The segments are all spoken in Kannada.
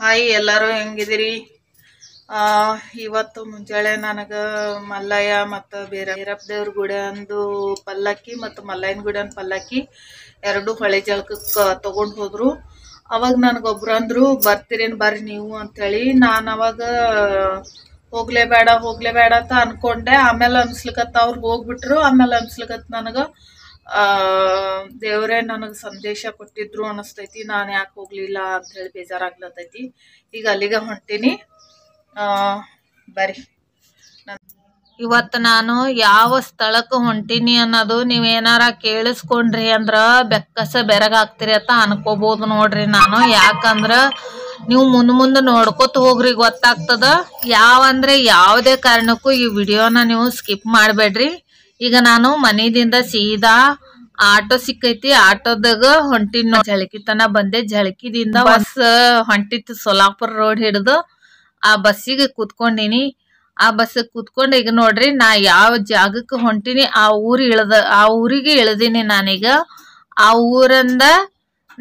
ಹಾಯ್, ಎಲ್ಲರೂ ಹೆಂಗಿದಿರಿ ಇವತ್ತು ಮುಂಜಾನೆ ನನಗೆ ಮಲ್ಲಯ್ಯ ಮತ್ತು ಬೇರೆ ಬೇರಪ್ಪ ದೇವ್ರ ಗುಡಿಯಂದು ಪಲ್ಲಕ್ಕಿ ಮತ್ತು ಮಲ್ಲಯ್ಯನ ಗುಡಿಯನ್ ಪಲ್ಲಕ್ಕಿ ಎರಡು ಹೊಳೆ ಜಳಕಕ್ಕೆ ತಗೊಂಡು ಹೋದ್ರು. ಅವಾಗ ನನಗೊಬ್ರು ಅಂದರು, ಬರ್ತೀರೇನು ಬರ್ರಿ ನೀವು ಅಂತೇಳಿ. ನಾನು ಅವಾಗ ಹೋಗ್ಲೇಬೇಡ ಹೋಗ್ಲೇಬೇಡ ಅಂತ ಅನ್ಕೊಂಡೆ. ಆಮೇಲೆ ಅನ್ಸ್ಲಿಕತ್ತ ಅವ್ರಿಗೆ ಹೋಗ್ಬಿಟ್ರು. ಆಮೇಲೆ ಅನ್ಸ್ಲಿಕತ್ ನನಗೆ ದೇವರೇ ನನಗೆ ಸಂದೇಶ ಕೊಟ್ಟಿದ್ರು ಅನಿಸ್ತೈತಿ, ನಾನು ಯಾಕೆ ಹೋಗಲಿಲ್ಲ ಅಂತ ಹೇಳಿ ಬೇಜಾರಾಗ್ಲತ್ತೈತಿ. ಈಗ ಅಲ್ಲಿಗೆ ಹೊಂಟೀನಿ. ಬರ್ರಿ. ಇವತ್ತು ನಾನು ಯಾವ ಸ್ಥಳಕ್ಕೆ ಹೊಂಟೀನಿ ಅನ್ನೋದು ನೀವೇನಾರ ಕೇಳಿಸ್ಕೊಂಡ್ರಿ ಅಂದ್ರೆ ಬೆಕ್ಕಸ ಬೆರಗಾಗ್ತೀರಿ ಅಂತ ಅನ್ಕೋಬಹುದು ನೋಡ್ರಿ ನಾನು. ಯಾಕಂದ್ರೆ ನೀವು ಮುಂದೆ ಮುಂದೆ ನೋಡ್ಕೊತ ಹೋಗ್ರಿ ಗೊತ್ತಾಗ್ತದ. ಯಾವಂದ್ರೆ ಯಾವುದೇ ಕಾರಣಕ್ಕೂ ಈ ವಿಡಿಯೋನ ನೀವು ಸ್ಕಿಪ್ ಮಾಡಬೇಡ್ರಿ. ಈಗ ನಾನು ಮನೆಯಿಂದ ಸೀದಾ ಆಟೋ ಸಿಕ್ಕೈತಿ ಆಟೋದಾಗ ಹೊಂಟಿನ ಜಳಕಿ ತನ ಬಂದೆ. ಜಳಕಿದಿಂದ ಬಸ್. ಹೊಂಟಿತ್ತು ಸೋಲಾಪುರ ರೋಡ್ ಹಿಡಿದು. ಆ ಬಸ್ಸಿಗೆ ಕೂತ್ಕೊಂಡಿನಿ. ಆ ಬಸ್ ಕೂತ್ಕೊಂಡು ಈಗ ನೋಡ್ರಿ ನಾ ಯಾವ ಜಾಗಕ್ಕೆ ಹೊಂಟಿನಿ ಆ ಊರು ಇಳ್ದ ಆ ಊರಿಗೆ ಇಳ್ದೀನಿ ನಾನೀಗ. ಆ ಊರಿಂದ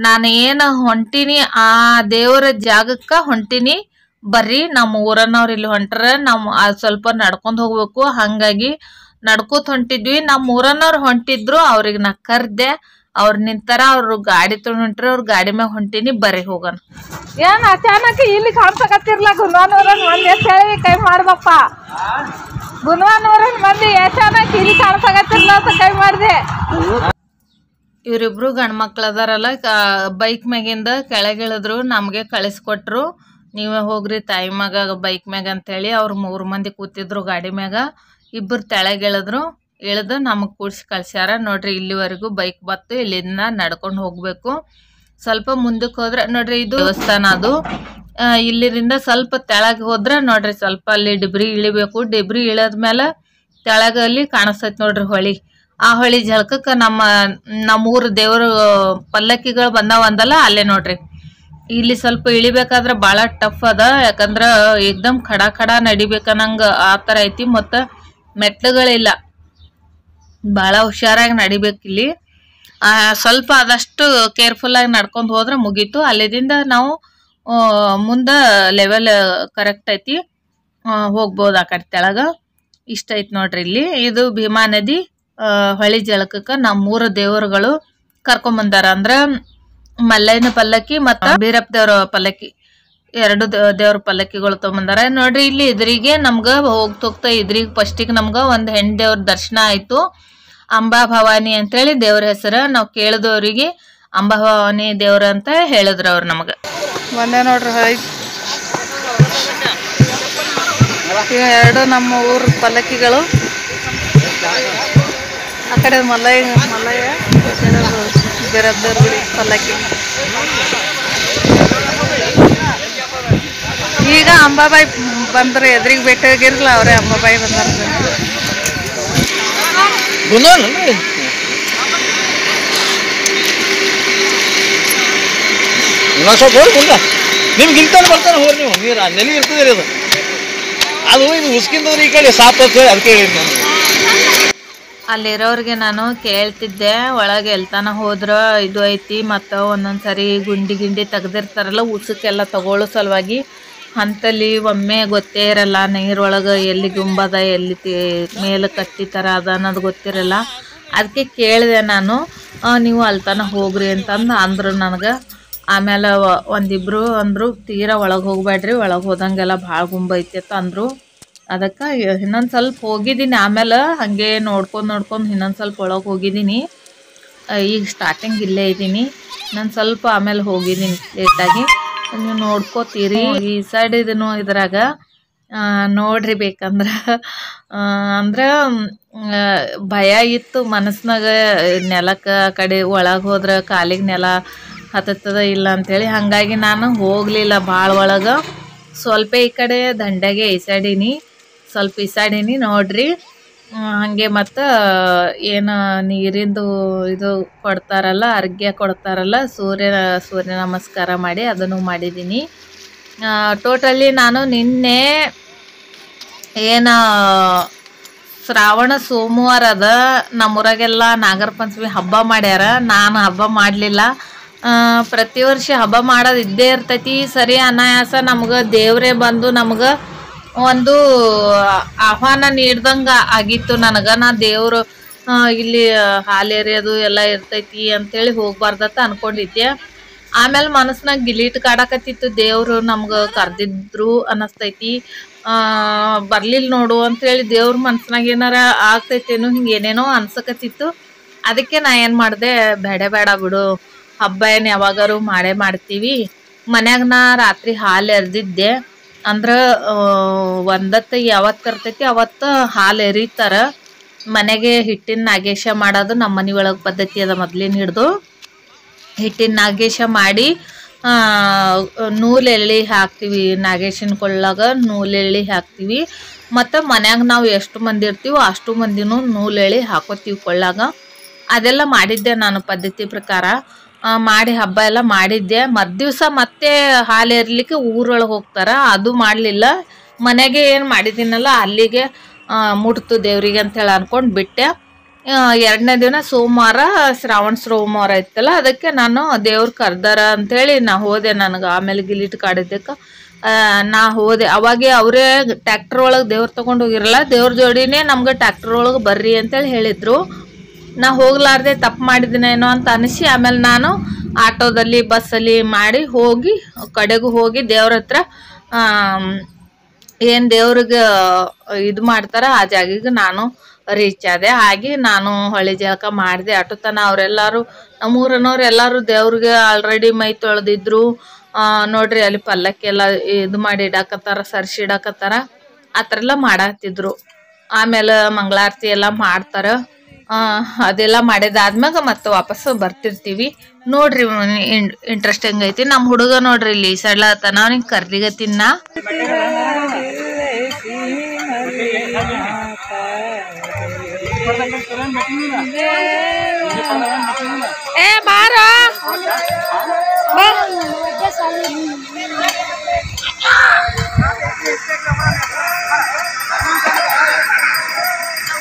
ನಾನು ಏನು ಹೊಂಟಿನಿ ಆ ದೇವರ ಜಾಗಕ್ಕೆ ಹೊಂಟಿನಿ. ಬರ್ರಿ ನಮ್ಮ ಊರನ್ನವ್ರು ಇಲ್ಲಿ ಹೊಂಟ್ರ ನಮ್ಮ ಸ್ವಲ್ಪ ನಡ್ಕೊಂಡು ಹೋಗ್ಬೇಕು. ಹಂಗಾಗಿ ನಡ್ಕೋತ ಹೊಂಟಿದ್ವಿ. ನಮ್ಮ ಊರನ್ನವ್ರು ಹೊಂಟಿದ್ರು ಅವ್ರಿಗೆ ನಾ ಕರ್ದೆ ಅವ್ರು ನಿಂತಾರ ಅವ್ರು ಗಾಡಿ ತೊಗೊಂಡು ಹೊಂಟ್ರೆ ಅವ್ರ ಗಾಡಿ ಮ್ಯಾಗ ಹೊಂಟಿನಿ ಬರೀ ಹೋಗೋಣ. ಏನ್ ಅಚಾನಕ್ ಇಲ್ಲಿ ಕಾಣ್ಸಕತ್ತಿರ್ಲ ಗುನ್ವಾನೂರನ್ ಮಂದಿ ಅಂತ ಹೇಳಿ ಕೈ ಮಾಡ್ದಪ್ಪ. ಗುನ್ವಾನೂರನ್ ಮಂದಿ ಅಚಾನಕ್ ಇಲ್ಲಿ ಕಾಣ್ಸಕತ್ತಿರ್ಲ ಅಂತ ಕೈ ಮಾಡ್ದೆ. ಇವರಿಬ್ರು ಗಂಡ್ಮಕ್ಳು ಅದಾರಲ್ಲ ಬೈಕ್ ಮ್ಯಾಗಿಂದ ಕೆಳಗಿಳಿದ್ರು ನಮಗೆ ಕಳಿಸ್ಕೊಟ್ರು. ನೀವೇ ಹೋಗ್ರಿ ತಾಯಿ ಮಗ ಬೈಕ್ ಮ್ಯಾಗ ಅಂತೇಳಿ ಅವ್ರು ಮೂರು ಮಂದಿ ಕೂತಿದ್ರು ಗಾಡಿ ಮ್ಯಾಗ. ಇಬ್ಬರು ತೆಳಗಿಳಿದ್ರು ಇಳಿದು ನಮಗೆ ಕೂಡಿಸಿ ಕಳ್ಸ್ಯಾರ. ನೋಡ್ರಿ ಇಲ್ಲಿವರೆಗೂ ಬೈಕ್ ಬತ್ತು ಇಲ್ಲಿಂದ ನಡ್ಕೊಂಡು ಹೋಗಬೇಕು. ಸ್ವಲ್ಪ ಮುಂದಕ್ಕೆ ಹೋದ್ರೆ ನೋಡ್ರಿ ಇದು ದೇವಸ್ಥಾನ ಅದು. ಇಲ್ಲಿಂದ ಸ್ವಲ್ಪ ತೆಳಗೆ ಹೋದ್ರೆ ನೋಡ್ರಿ ಸ್ವಲ್ಪ ಅಲ್ಲಿ ಡಿಬ್ರಿ ಇಳಿಬೇಕು. ಡಿಬ್ರಿ ಇಳಿದ್ಮೇಲೆ ತೆಳಗಲ್ಲಿ ಕಾಣಿಸ್ತೈತಿ ನೋಡ್ರಿ ಹೊಳಿ. ಆ ಹೊಳಿ ಜಳಕಕ್ಕೆ ನಮ್ಮ, ನಮ್ಮೂರು ದೇವರು ಪಲ್ಲಕ್ಕಿಗಳು ಬಂದಾವಂದಲ್ಲ ಅಲ್ಲೇ ನೋಡ್ರಿ. ಇಲ್ಲಿ ಸ್ವಲ್ಪ ಇಳಿಬೇಕಾದ್ರೆ ಭಾಳ ಟಫ್ ಅದ. ಯಾಕಂದ್ರೆ ಏಕ್ದಮ್ ಖಡ ಖಡ ನಡಿಬೇಕನ್ನಂಗೆ ಆ ಥರ ಐತಿ. ಮತ್ತು ಮೆಟ್ಲುಗಳಿಲ್ಲ. ಬಹಳ ಹುಷಾರಾಗಿ ನಡಿಬೇಕಿಲ್ಲಿ ಸ್ವಲ್ಪ ಆದಷ್ಟು ಕೇರ್ಫುಲ್ಲಾಗಿ ನಡ್ಕೊಂಡು ಹೋದ್ರೆ ಮುಗೀತು. ಅಲ್ಲಿದಿಂದ ನಾವು ಮುಂದೆ ಲೆವೆಲ್ ಕರೆಕ್ಟ್ ಐತಿ. ಹೋಗ್ಬೋದು ಆ ಕಡೆ ತೆಳಗ. ಇಷ್ಟ ಐತಿ ನೋಡ್ರಿ ಇಲ್ಲಿ. ಇದು ಭೀಮಾ ನದಿ ಹೊಳಿ ಜಳಕಕ್ಕೆ ನಮ್ಮೂರ ದೇವರುಗಳು ಕರ್ಕೊಂಬಂದಾರ ಅಂದ್ರ ಮಲ್ಲಯ್ಯನ ಪಲ್ಲಕ್ಕಿ ಮತ್ತು ಬೀರಪ್ಪ ದೇವರ ಪಲ್ಲಕ್ಕಿ. ಎರಡು ದೇವ್ರ ಪಲ್ಲಕ್ಕಿಗಳು ತೊಗೊಂಬಂದಾರ. ನೋಡ್ರಿ, ಇಲ್ಲಿ ಇದ್ರಿಗೆ ನಮ್ಗ ಹೋಗ್ತಾ ಇದ್ರಿಗೆ ಫಸ್ಟಿಗೆ ನಮ್ಗ ಒಂದು ಹೆಣ್ ದೇವ್ರ ದರ್ಶನ ಆಯ್ತು. ಅಂಬಾ ಭವಾನಿ ಅಂತೇಳಿ ದೇವ್ರ ಹೆಸರು. ನಾವು ಕೇಳಿದವ್ರಿಗೆ ಅಂಬಾ ಭವಾನಿ ದೇವ್ರ ಅಂತ ಹೇಳಿದ್ರು ಅವ್ರು ನಮ್ಗ. ಬಂದೆ ನೋಡ್ರಿ ಎರಡು ನಮ್ಮ ಊರ್ ಪಲ್ಲಕ್ಕಿಗಳು. ಆ ಕಡೆ ಮಲ್ಲಯ್ಯ ಮಲ್ಲಯ್ಯ ಬೇರೆ ಪಲ್ಲಕ್ಕಿ. ಈಗ ಅಂಬಾಬಾಯಿ ಬಂದ್ರೆ ಎದುರಿಗೆ ಭೇಟಿಯಾಗಿರ್ಲ ಅವರೇ ಅಂಬಾಬಾಯಿ ಬಂದಾರ. ಇನ್ನೊಂದು ಸ್ವಲ್ಪ ಹೋಗಿ ಮುಂದೆ ನಿಮ್ಗೆ ಇಲ್ತಾನೆ ಬರ್ತಾನೆ ಹೋಗ್ರಿ ನೀವು? ನೀರು ಆ ನೆಲೆ ಇರ್ತದೆ ರೀ ಅದು. ಅದು ಇದು ಉಸ್ಕಿಂದವ್ರು ಈ ಕಡೆ ಸಾಪ್ ಹೇಳಿ ಅದಕ್ಕೆ ಹೇಳಿದ್ ನಾನು ಅಲ್ಲಿರೋರ್ಗೆ ನಾನು ಕೇಳ್ತಿದ್ದೆ ಒಳಗೆ ಎಲ್ತಾನ ಹೋದ್ರ ಇದು ಐತಿ ಮತ್ತು ಒಂದೊಂದು ಸರಿ ಗುಂಡಿ ಗಿಂಡಿ ತೆಗ್ದಿರ್ತಾರಲ್ಲ ಉಸುಕೆಲ್ಲ ತಗೊಳ್ಳೋ ಸಲುವಾಗಿ ಹಂತಲ್ಲಿ ಒಮ್ಮೆ ಗೊತ್ತೇ ಇರಲ್ಲ, ನೀರೊಳಗೆ ಎಲ್ಲಿ ಗುಂಬದ, ಎಲ್ಲಿ ಮೇಲೆ ಕಟ್ಟಿತಾರ ಅದ ಅನ್ನೋದು ಗೊತ್ತಿರಲ್ಲ ಅದಕ್ಕೆ ಕೇಳಿದೆ ನಾನು ನೀವು ಅಲ್ತನ ಹೋಗ್ರಿ ಅಂತಂದು ಅಂದರು ನನಗೆ. ಆಮೇಲೆ ಒಂದಿಬ್ಬರು ಅಂದರು, ತೀರಾ ಒಳಗೆ ಹೋಗ್ಬೇಡ್ರಿ ಒಳಗೆ ಹೋದಂಗೆಲ್ಲ ಭಾಳ ಗುಂಬ ಅಂತ ಅಂದರು. ಅದಕ್ಕೆ ಇನ್ನೊಂದು ಸ್ವಲ್ಪ ಹೋಗಿದ್ದೀನಿ ಆಮೇಲೆ ಹಾಗೆ ನೋಡ್ಕೊಂಡು ನೋಡ್ಕೊಂಡು ಇನ್ನೊಂದು ಸ್ವಲ್ಪ ಒಳಗೆ ಹೋಗಿದ್ದೀನಿ. ಈಗ ಸ್ಟಾರ್ಟಿಂಗ್ ಇಲ್ಲೇ ಇದ್ದೀನಿ. ನಾನು ಸ್ವಲ್ಪ ಆಮೇಲೆ ಹೋಗಿದ್ದೀನಿ ಲೇಟಾಗಿ ನೀವು ನೋಡ್ಕೋತೀರಿ. ಈ ಸೈಡ್ ಇದನ್ನು ಇದ್ರಾಗ ನೋಡ್ರಿ ಬೇಕಂದ್ರೆ. ಅಂದ್ರೆ ಭಯ ಇತ್ತು ಮನಸ್ನಾಗ ನೆಲಕ್ಕೆ ಕಡೆ ಒಳಗೆ ಹೋದ್ರೆ ಕಾಲಿಗೆ ನೆಲ ಹತ್ತದ ಇಲ್ಲ ಅಂಥೇಳಿ ಹಾಗಾಗಿ ನಾನು ಹೋಗಲಿಲ್ಲ ಭಾಳ ಒಳಗೆ. ಸ್ವಲ್ಪ ಈ ಕಡೆ ದಂಡೆಗೆ ಈಸಾಡೀನಿ ಸ್ವಲ್ಪ ಈಸಾಡೀನಿ ನೋಡ್ರಿ. ಹಾಗೆ ಮತ್ತು, ಏನು ನೀರಿಂದು ಇದು ಕೊಡ್ತಾರಲ್ಲ ಅರ್ಘ್ಯ ಕೊಡ್ತಾರಲ್ಲ ಸೂರ್ಯ ಸೂರ್ಯ ನಮಸ್ಕಾರ ಮಾಡಿ ಅದನ್ನು ಮಾಡಿದ್ದೀನಿ ಟೋಟಲಿ ನಾನು ನಿನ್ನೆ ಏನು ಶ್ರಾವಣ, ಸೋಮವಾರ ಅದ, ನಮ್ಮೂರಾಗೆಲ್ಲ ನಾಗರ ಪಂಚಮಿ ಹಬ್ಬ ಮಾಡ್ಯಾರ, ನಾನು ಹಬ್ಬ ಮಾಡಲಿಲ್ಲ. ಪ್ರತಿ ವರ್ಷ ಹಬ್ಬ ಮಾಡೋದು ಇದ್ದೇ ಇರ್ತೈತಿ. ಸರಿ ಅನಾಯಾಸ ನಮ್ಗೆ ದೇವರೇ ಬಂದು ನಮ್ಗೆ ಒಂದು ಆಹ್ವಾನ ನೀಡ್ದಂಗ ಆಗಿತ್ತು ನನಗೆ. ನಾ ದೇವರು ಇಲ್ಲಿ ಹಾಲು ಏರಿಯಾದು ಎಲ್ಲ ಇರ್ತೈತಿ ಅಂತೇಳಿ ಹೋಗ್ಬಾರ್ದತ್ತ ಅನ್ಕೊಂಡಿದ್ದೆ. ಆಮೇಲೆ ಮನಸ್ನಾಗ ಗಿಲೀಟ್ ಕಾಡಕತ್ತಿತ್ತು. ದೇವರು ನಮ್ಗೆ ಕರೆದಿದ್ರು ಅನ್ನಿಸ್ತೈತಿ ಬರಲಿಲ್ಲ ಬರ್ಲಿಲ್ಲ ನೋಡು ಅಂತೇಳಿ ದೇವ್ರ ಮನಸ್ಸಿನಾಗ ಏನಾರ ಆಗ್ತೈತೇನು ಹಿಂಗೆ ಏನೇನೋ ಅನ್ಸಕತ್ತಿತ್ತು. ಅದಕ್ಕೆ ನಾ ಏನು ಮಾಡಿದೆ, ಬೇಡ ಬೇಡ ಬಿಡು. ಹಬ್ಬ ಏನು ಯಾವಾಗಾರು ಮಾಡೇ ಮಾಡ್ತೀವಿ. ಮನ್ಯಾಗ ನಾ ರಾತ್ರಿ ಹಾಲು ಎರ್ದಿದ್ದೆ. ಅಂದ್ರೆ ಒಂದತ್ತ ಯಾವತ್ತು ಕರ್ತೈತಿ ಅವತ್ತು ಹಾಲು ಎರಿತಾರ. ಮನೆಗೆ ಹಿಟ್ಟಿನ ನಾಗೇಶ ಮಾಡೋದು ನಮ್ಮ ಮನೆ ಒಳಗೆ ಪದ್ಧತಿ ಅದ ಮೊದ್ಲಿನ ಹಿಡ್ದು. ಹಿಟ್ಟಿನ ನಾಗೇಶ ಮಾಡಿ ನೂಲೆಳ್ಳಿ ಹಾಕ್ತೀವಿ. ನಾಗೇಶನ ಕೊಳ್ಳಾಗ ನೂಲೆಳ್ಳಿ ಹಾಕ್ತೀವಿ. ಮತ್ತು ಮನ್ಯಾಗ ನಾವು ಎಷ್ಟು ಮಂದಿ ಇರ್ತೀವೋ ಅಷ್ಟು ಮಂದಿನೂ ನೂಲೆಳ್ಳಿ ಹಾಕೋತೀವಿ ಕೊಳ್ಳಾಗ. ಅದೆಲ್ಲ ಮಾಡಿದ್ದೆ ನಾನು ಪದ್ಧತಿ ಪ್ರಕಾರ. ಮಾಡಿ ಹಬ್ಬ ಎಲ್ಲ ಮಾಡಿದ್ದೆ. ಮದ್ದಿವ್ಸ ಮತ್ತೆ ಹಾಲು ಎರ್ಲಿಕ್ಕೆ ಊರೊಳಗೆ ಹೋಗ್ತಾರೆ. ಅದು ಮಾಡಲಿಲ್ಲ. ಮನೆಗೆ ಏನು ಮಾಡಿದ್ದೀನಲ್ಲ, ಅಲ್ಲಿಗೆ ಮುಟ್ತು ದೇವರಿಗೆ ಅಂತೇಳಿ ಅನ್ಕೊಂಡು ಬಿಟ್ಟೆ. ಎರಡನೇ ದಿನ ಸೋಮವಾರ, ಶ್ರಾವಣ ಸೋಮವಾರ ಇತ್ತಲ್ಲ, ಅದಕ್ಕೆ ನಾನು ದೇವ್ರು ಕರ್ದಾರ ಅಂತೇಳಿ ನಾ ಹೋದೆ ನನಗೆ ಆಮೇಲೆ ಗಿಲಿಟ್ ಕಾಡಿದ್ದಕ್ಕೆ. ನಾ ಹೋದೆ. ಅವಾಗೆ ಅವರೇ ಟ್ಯಾಕ್ಟ್ರ್ ಒಳಗೆ ದೇವ್ರು ತೊಗೊಂಡು ಹೋಗಿರಲ್ಲ, ದೇವ್ರ ಜೋಡಿನೇ ನಮ್ಗೆ ಟ್ಯಾಕ್ಟರ್ ಒಳಗೆ ಬರ್ರಿ ಅಂತೇಳಿ ಹೇಳಿದ್ರು. ನಾ ಹೋಗ್ಲಾರ್ದೆ ತಪ್ಪು ಮಾಡಿದ್ದೀನೇನೋ ಅಂತ ಅನಿಸಿ, ಆಮೇಲೆ ನಾನು ಆಟೋದಲ್ಲಿ, ಬಸ್ಸಲ್ಲಿ ಮಾಡಿ ಹೋಗಿ, ಕಡೆಗೂ ಹೋಗಿ ದೇವ್ರ ಹತ್ರ ಏನು ದೇವ್ರಿಗೆ, ಇದು ಮಾಡ್ತಾರ ಆ ಜಾಗಿಗೆ ನಾನು ರೀಚ್ ಆದೆ. ಹಾಗೆ ನಾನು ಹೊಳೆ ಜಳಕ ಮಾಡಿದೆ. ಅಟು ತನ ಅವರೆಲ್ಲರೂ ನಮ್ಮೂರನವ್ರು ಎಲ್ಲರೂ ದೇವ್ರಿಗೆ ಆಲ್ರೆಡಿ ಮೈ ತೊಳೆದಿದ್ರು. ನೋಡ್ರಿ ಅಲ್ಲಿ ಪಲ್ಲಕ್ಕೆಲ್ಲ ಇದು ಮಾಡಿ ಇಡಾಕತ್ತಾರ ಸರ್ಸಿ ಇಡಾಕತ್ತಾರ. ಆ ಥರ ಎಲ್ಲ ಮಾಡಾತಿದ್ರು. ಆಮೇಲೆ ಮಂಗಳಾರತಿ ಎಲ್ಲ ಮಾಡ್ತಾರ. ಅದೆಲ್ಲ ಮಾಡಿದಾದ್ಮ್ಯಾಗ ಮತ್ತೆ ವಾಪಸ್ ಬರ್ತಿರ್ತೀವಿ. ನೋಡ್ರಿ ಇಂಟ್ರೆಸ್ಟಿಂಗ್ ಐತಿ ನಮ್ಮ ಹುಡುಗ ನೋಡ್ರಿ ಇಲ್ಲಿ ಸಡ್ಲತನ ಅವ್ನಿಗೆ ತಿನ್ನ ಏ, ಬಾರೋ.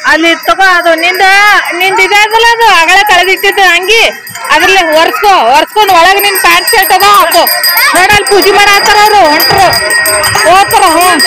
ಅಲ್ಲಿ ತಗೋ ಅದು ನಿಂದ ನಿಂದ ಇದಲ್ಲ ಅದು ಅಗಳ ಕಳೆದಿಟ್ಟಿದ್ದು ಅಂಗಿ. ಅದ್ರಲ್ಲಿ ಒರ್ಸ್ಕೊ, ಒರ್ಸ್ಕೊಂಡು ಒಳಗೆ ನಿನ್ ಪ್ಯಾಂಟ್ ಶರ್ಟ್ ಅದ ಅದು ನೋಡಲ್ಲಿ ಪೂಜೆ ಮಾಡ್ತಾರ ಅವ್ರು, ಹೊಂಟ್ರು. ಹೋಗ್ತಾರ ಹ್ಞೂ ಅದು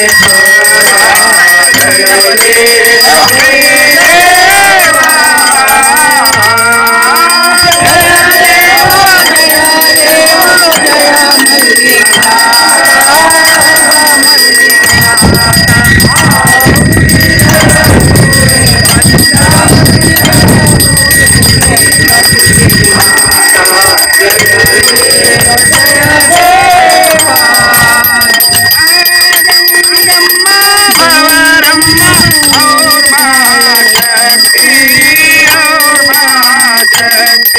Yeah.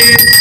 Thank you.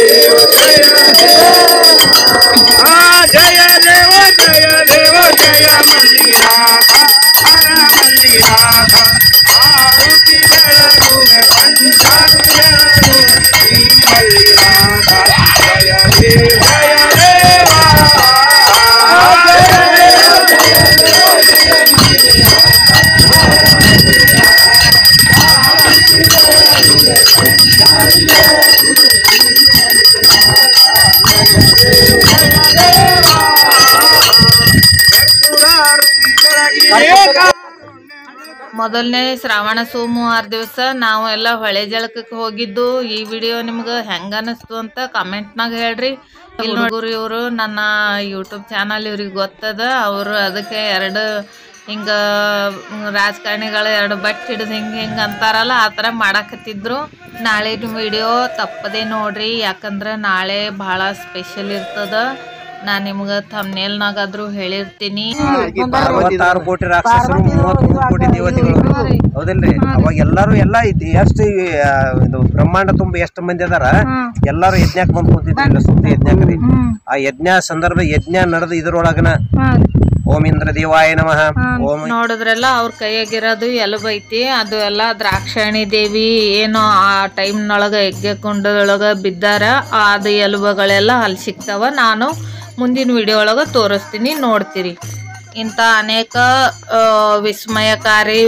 ಮೊದಲನೇ ಶ್ರಾವಣ ಸೋಮವಾರ ದಿವಸ ನಾವು ಎಲ್ಲ ಹೊಳೆ ಜಳಕಕ್ಕೆ ಹೋಗಿದ್ದು. ಈ ವಿಡಿಯೋ ನಿಮ್ಗೆ ಹೆಂಗ ಅನಿಸ್ತು ಅಂತ ಕಮೆಂಟ್ನಾಗ ಹೇಳ್ರಿ. ಇಲ್ಲಿ ನೋಡ್ರಿ ಇವರು ನನ್ನ ಯೂಟ್ಯೂಬ್ ಚಾನಲ್ ಇವ್ರಿಗೆ ಗೊತ್ತದ. ಅವರು ಅದಕ್ಕೆ ಎರಡು ಹಿಂಗ ರಾಜಕಾರಣಿಗಳು ರಾಜಕಾರಣಿಗಳ ಎರಡು ಬಟ್ ಹಿಡಿದು ಹಿಂಗೆ ಹಿಂಗೆ ಅಂತಾರಲ್ಲ, ಆ ಥರ ಮಾಡಾಕತ್ತಿದ್ರು. ನಾಳೆ ವಿಡಿಯೋ ತಪ್ಪದೆ ನೋಡ್ರಿ. ಯಾಕಂದ್ರೆ ನಾಳೆ ಭಾಳ ಸ್ಪೆಷಲ್ ಇರ್ತದ. ನಾನು ನಿಮ್ಗೆ ಥಮ್ನೇಲ್ನಾಗಾದ್ರೂ ಹೇಳಿರ್ತೀನಿ. ಅರವತ್ತಾರು ಕೋಟಿ ರಾಕ್ಷಸರು ಮೂವತ್ಮೂರು ಕೋಟಿ ದೇವತೆಗಳು ಹೌದಿಲ್ರಿ? ಅವಾಗ ಎಲ್ಲಾರು ಎಲ್ಲಾ ಐತಿ ಎಷ್ಟು ಇದು ಬ್ರಹ್ಮಾಂಡ ತುಂಬ ಎಷ್ಟು ಮಂದಿ ಅದಾರ ಎಲ್ಲಾರು ಯಜ್ಞಕ್ ಬಂದ್ ಕುಂತಿದ್ರಿ ಸುತ್ತ ಯಜ್ಞಕ್ ಆ ಯಜ್ಞ ಸಂದರ್ಭ ಯಜ್ಞ ನಡೆದ ಇದ್ರೊಳಗನ ಓಂ ಇಂದ್ರ ದೇವಾಯ ನಮಃ. ಓಂ ನೋಡಿದ್ರೆಲ್ಲ ಅವ್ರ ಕೈಯಾಗಿರೋದು ಎಲುಬೈತಿ ಐತಿ ಅದು ಎಲ್ಲ ದ್ರಾಕ್ಷಾಯಣಿ ದೇವಿ ಏನೋ ಆ ಟೈಮ್ನೊಳಗ ಯಜ್ಞಕುಂಡದೊಳಗ ಬಿದ್ದಾರ ಅದು ಎಲುಬಗಳೆಲ್ಲ ಅಲ್ಲಿ ಸಿಗ್ತಾವ. ನಾನು ಮುಂದಿನ ವಿಡಿಯೋ ಒಳಗೆ ತೋರಿಸ್ತೀನಿ, ನೋಡ್ತೀರಿ. ಇಂಥ ಅನೇಕ ವಿಸ್ಮಯಕಾರಿ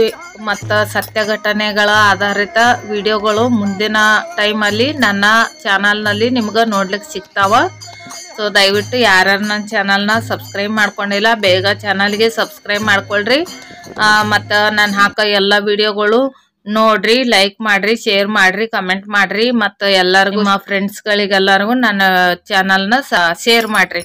ಮತ್ತು ಸತ್ಯ ಘಟನೆಗಳ ಆಧಾರಿತ ವಿಡಿಯೋಗಳು ಮುಂದಿನ ಟೈಮಲ್ಲಿ ನನ್ನ ಚಾನಲ್ನಲ್ಲಿ ನಿಮ್ಗೆ ನೋಡ್ಲಿಕ್ಕೆ ಸಿಗ್ತಾವ. ಸೊ ದಯವಿಟ್ಟು ಯಾರ್ಯಾರು ನನ್ನ ಚಾನಲ್ನ ಸಬ್ಸ್ಕ್ರೈಬ್ ಮಾಡ್ಕೊಂಡಿಲ್ಲ, ಬೇಗ ಚಾನಲ್ಗೆ ಸಬ್ಸ್ಕ್ರೈಬ್ ಮಾಡ್ಕೊಳ್ರಿ. ಮತ್ತು ನಾನು ಹಾಕೋ ಎಲ್ಲ ವಿಡಿಯೋಗಳು ನೋಡ್ರಿ ಲೈಕ್ ಮಾಡ್ರಿ ಶೇರ್ ಮಾಡ್ರಿ ಕಮೆಂಟ್ ಮಾಡ್ರಿ. ಮತ್ತು ಎಲ್ಲರಿಗೂ ಫ್ರೆಂಡ್ಸ್ ಗಳಿಗೆಲ್ಲಾರ್ಗು ನನ್ನ ಚಾನಲ್ನ ಶೇರ್ ಮಾಡ್ರಿ.